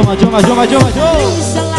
Joma, Joma, Joma, Joma, Joma.